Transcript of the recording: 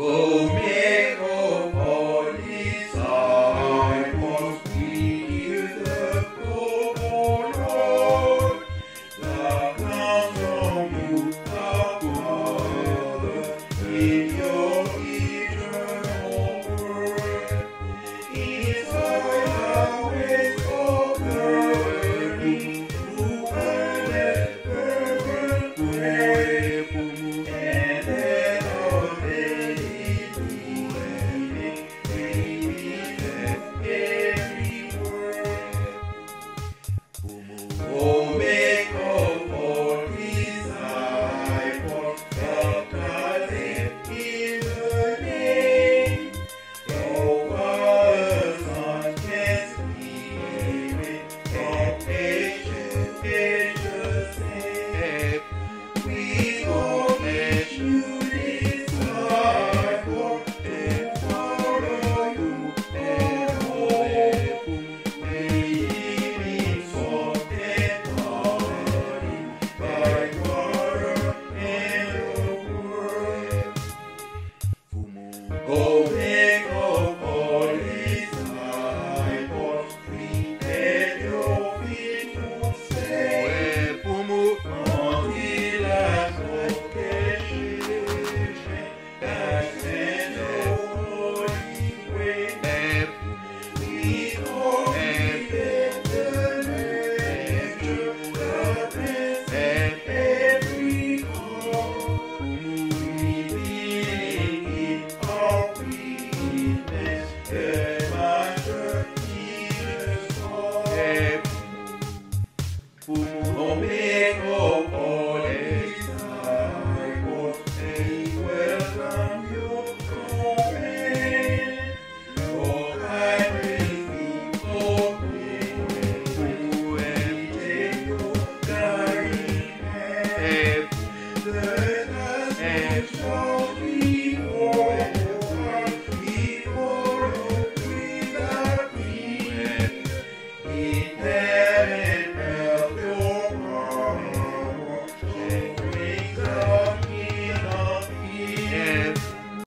Go Go weakness,